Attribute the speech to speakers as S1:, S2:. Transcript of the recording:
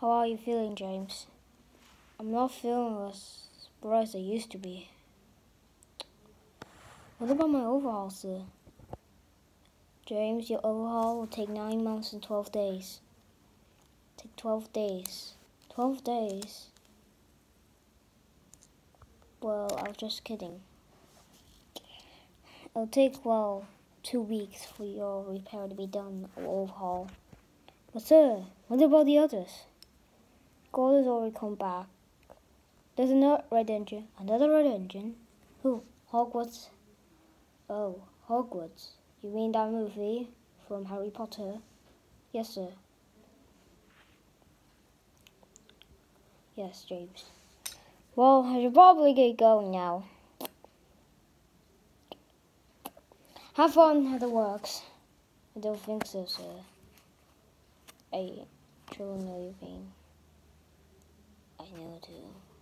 S1: How are you feeling, James? I'm not feeling as bright as I used to be. What about my overhaul, sir? James, your overhaul will take 9 months and 12 days. Take 12 days. 12 days? Well, I was just kidding. It'll take, well, two weeks for your repair to be done or overhaul. But sir, what about the others? Gold has already come back. There's another red engine. Another red engine? Who? Hogwarts? Oh, Hogwarts. You mean that movie from Harry Potter? Yes, sir. Yes, James. Well, I should probably get going now. Have fun at the works. I don't think so, sir. I truly know your pain. I know too.